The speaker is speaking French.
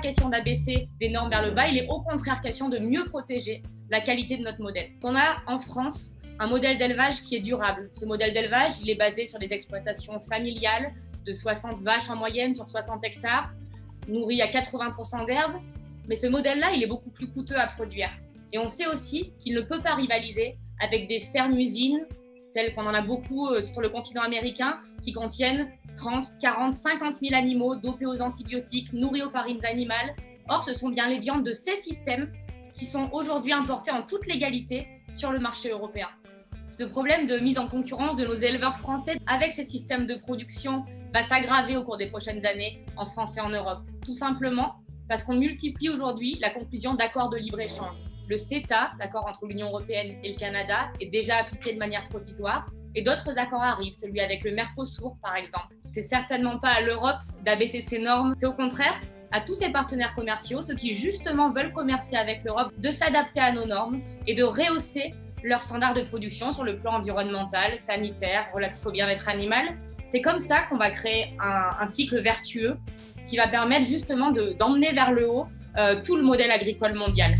question d'abaisser les normes vers le bas, il est au contraire question de mieux protéger la qualité de notre modèle. On a en France un modèle d'élevage qui est durable. Ce modèle d'élevage, il est basé sur des exploitations familiales de 60 vaches en moyenne sur 60 hectares, nourries à 80% d'herbe. Mais ce modèle-là, il est beaucoup plus coûteux à produire. Et on sait aussi qu'il ne peut pas rivaliser avec des fermes-usines, telles qu'on en a beaucoup euh, sur le continent américain, qui contiennent 30, 40, 50 000 animaux dopés aux antibiotiques, nourris aux farines animales. Or, ce sont bien les viandes de ces systèmes qui sont aujourd'hui importées en toute légalité sur le marché européen. Ce problème de mise en concurrence de nos éleveurs français avec ces systèmes de production va s'aggraver au cours des prochaines années en France et en Europe. Tout simplement parce qu'on multiplie aujourd'hui la conclusion d'accords de libre-échange. Le CETA, l'accord entre l'Union européenne et le Canada, est déjà appliqué de manière provisoire et d'autres accords arrivent, celui avec le Mercosur par exemple. C'est certainement pas à l'Europe d'abaisser ses normes, c'est au contraire à tous ses partenaires commerciaux, ceux qui justement veulent commercer avec l'Europe, de s'adapter à nos normes et de rehausser leurs standards de production sur le plan environnemental, sanitaire, relatif au bien-être animal. C'est comme ça qu'on va créer un, cycle vertueux qui va permettre justement d'emmener vers le haut euh, tout le modèle agricole mondial.